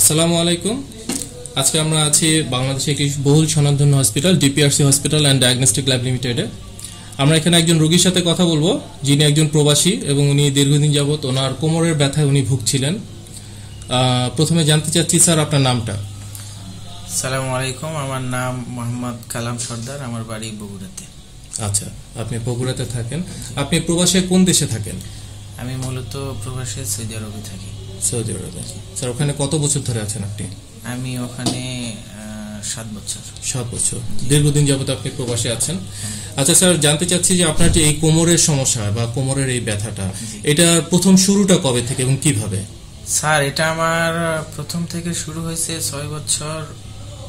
আসসালামু আলাইকুম। আজকে আমরা আছি বাংলাদেশে একটি বহুল স্বনামধন্য hospital DPRC hospital and diagnostic lab লিমিটেডে আমরা এখানে একজন রোগীর সাথে কথা বলব যিনি একজন প্রবাসী এবং উনি দীর্ঘদিন যাবত ওনার কোমরের ব্যথায় উনি ভুগছিলেন। প্রথমে জানতে চাচ্ছি স্যার আপনার নামটা। সালামু আলাইকুম আমার নাম মোহাম্মদ কালাম সর্দার আমার বাড়ি বগুড়াতে। আচ্ছা আপনি বগুড়াতে থাকেন। আপনি প্রবাসে কোন দেশে থাকেন? আমি মূলত প্রবাসে সৌদি আরবে থাকি। সৌদি আরবে স্যার ওখানে কত বছর ধরে আছেন আপনি? আমি ওখানে সাত বছর। সাত বছর। দীর্ঘদিন যাবত আপনি প্রবাসে আছেন। আচ্ছা স্যার জানতে চাচ্ছি যে আপনার যে এই কোমরের সমস্যা বা কোমরের এই ব্যথাটা এটার প্রথম শুরুটা কবে থেকে এবং কীভাবে? স্যার এটা আমার প্রথম থেকে শুরু হয়েছে ছয় বছর।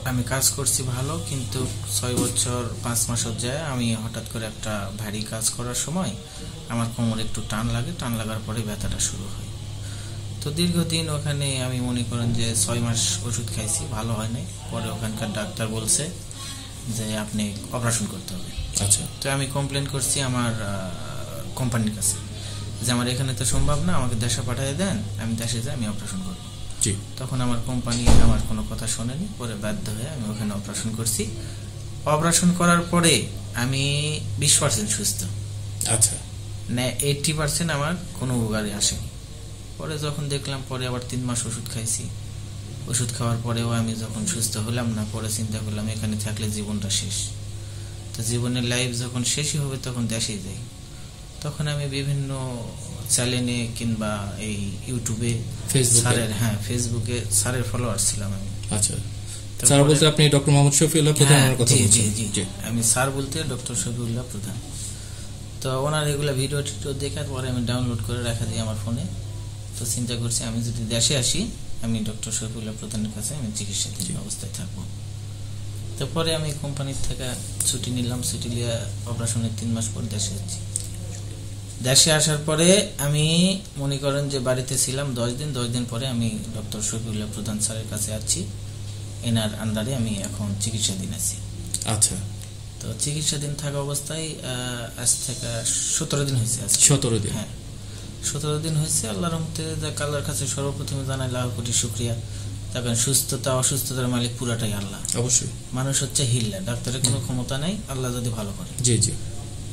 আমি কাজ করছি ভালো কিন্তু ছয় বছর পাঁচ মাস যায়। আমি হঠাৎ করে একটা ভারী কাজ করার সময় আমার কোমরে একটু টান লাগে। টান লাগার পরে ব্যথাটা শুরু হয়। তো দীর্ঘদিন ওখানে আমি মনে করেন যে ছয় মাস ওষুধ খাইছি ভালো হয় নাই। পরে ওখানকার ডাক্তার বলছে যে আপনি অপারেশন করতে হবে। আচ্ছা। তো আমি কমপ্লেন করছি আমার কোম্পানির কাছে যে আমার এখানে তো সম্ভব না আমাকে দেশে পাঠিয়ে দেন আমি দেশে যাই আমি অপারেশন করব। জি। তখন আমার কোম্পানি আমার কোনো কথা শোনেনি পরে বাধ্য হয়ে আমি ওখানে অপারেশন করছি। অপারেশন করার পরে আমি বিশ পার্সেন্ট সুস্থ। আচ্ছা। না এইটটি পার্সেন্ট আমার কোনো উপকারে আসেনি। পরে যখন দেখলাম পরে আবার তিন মাস ওষুধ খাইছি। ওষুধ খাওয়ার পরেও আমি যখন সুস্থ হলাম না পরে চিন্তা করলাম এখানে থাকলে জীবনটা শেষ। তো জীবনের লাইফ যখন শেষই হবে তখন দেশে যাই। তখন আমি বিভিন্ন চ্যানেলে কিংবা এই ইউটিউবে স্যারের হ্যাঁ ফেসবুকে স্যারের ফলোয়ার ছিলাম আমি। আচ্ছা। স্যার বলতে আপনি ডক্টর মোহাম্মদ শফিউল্লাহ প্রধান হ্যাঁ, কথা জি, জি, জি। আমি স্যার বলতে ডক্টর শফিউল্লাহ প্রধান। তো ওনার এগুলো ভিডিও টিডিও দেখার পরে আমি ডাউনলোড করে রাখা দিই আমার ফোনে তো চিন্তা করছি আমি যদি দেশে আসি আমি ডক্টর শফিউল্লাহ প্রধানের কাছে আমি চিকিৎসাধীন অবস্থায় থাকব। তারপরে আমি কোম্পানির থেকে ছুটি নিলাম ছুটি নিয়ে অপারেশনের তিন মাস পর দেশে যাচ্ছি দেশে আসার পরে আমি মনে করেন যে বাড়িতে ছিলাম দশ দিন দশ দিন পরে আমি ডক্টর শফিউল্লাহ প্রধান স্যারের কাছে আছি। এনার আন্ডারে আমি এখন চিকিৎসাধীন আছি। আচ্ছা। তো চিকিৎসাধীন থাকা অবস্থায় আজ থেকে সতেরো দিন হয়েছে। সতেরো দিন। হ্যাঁ। সতেরো দিন হয়েছে আল্লাহর রহমতে যাক আল্লাহর কাছে সর্বপ্রথমে জানাই লাখ কোটি শুক্রিয়া। তখন সুস্থতা অসুস্থতার মালিক পুরাটাই আল্লাহ। অবশ্যই। মানুষ হচ্ছে হিল্লা ডাক্তারের কোনো ক্ষমতা নাই আল্লাহ যদি ভালো করে। জি জি।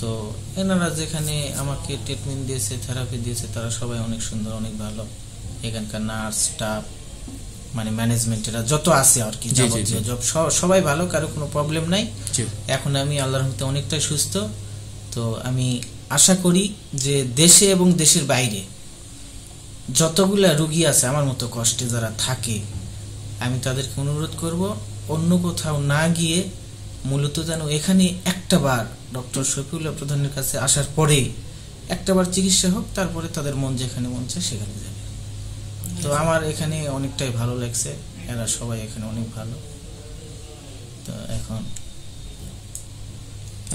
তো এনারা যেখানে আমাকে ট্রিটমেন্ট দিয়েছে থেরাপি দিয়েছে তারা সবাই অনেক সুন্দর অনেক ভালো। এখানকার নার্স স্টাফ মানে ম্যানেজমেন্টেরা যত আছে আর কি জি, জি, যাবতীয় জি। সব স- সবাই ভালো কারও কোনো প্রবলেম নাই। এখন আমি আল্লাহর রহমতে অনেকটাই সুস্থ। তো আমি আশা করি যে দেশে এবং দেশের বাইরে যতগুলা রুগী আছে, আমার মতো কষ্টে যারা থাকে, আমি তাদেরকে অনুরোধ করব, অন্য কোথাও না গিয়ে মূলত যেন এখানে একটা বার ডক্টর শফিউল্লাহ প্রধানের কাছে আসার পরে একটা বার চিকিৎসা হোক, তারপরে তাদের মন যেখানে মন চায় সেখানে যাবে। তো আমার এখানে অনেকটাই ভালো লাগছে, এরা সবাই এখানে অনেক ভালো। তো এখন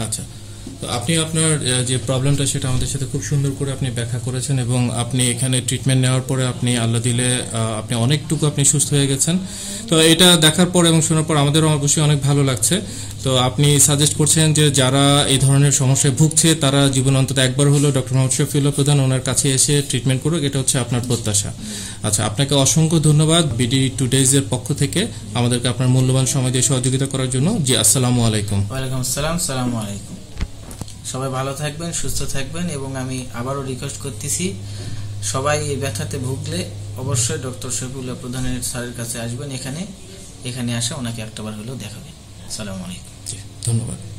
আচ্ছা। আপনি আপনার যে প্রবলেমটা সেটা আমাদের সাথে খুব সুন্দর করে আপনি ব্যাখ্যা করেছেন এবং আপনি এখানে ট্রিটমেন্ট নেওয়ার পরে আপনি আল্লাহ দিলে আপনি অনেকটুকু আপনি সুস্থ হয়ে গেছেন। তো এটা দেখার পর এবং শোনার পর আমাদেরও অবশ্যই অনেক ভালো লাগছে। তো আপনি সাজেস্ট করছেন যে যারা এই ধরনের সমস্যায় ভুগছে, তারা জীবন অন্তত একবার হলেও ডক্টর মোহাম্মদ শফিউল্লাহ প্রধান ওনার কাছে এসে ট্রিটমেন্ট করুক, এটা হচ্ছে আপনার প্রত্যাশা। আচ্ছা আপনাকে অসংখ্য ধন্যবাদ বিডি টু ডেজের পক্ষ থেকে আমাদেরকে আপনার মূল্যবান সময় দিয়ে সহযোগিতা করার জন্য। জি, আসসালামু আলাইকুম। ওয়ালাইকুম আসসালাম, সালাম আলাইকুম। সবাই ভালো থাকবেন, সুস্থ থাকবেন এবং আমি আবারও রিকোয়েস্ট করতেছি, সবাই এই ব্যথাতে ভুগলে অবশ্যই ডক্টর শফিউল্লাহ প্রধানের স্যারের কাছে আসবেন এখানে এখানে আসা ওনাকে একটাবার হলেও দেখাবেন। সালাম আলাইকুম। ধন্যবাদ।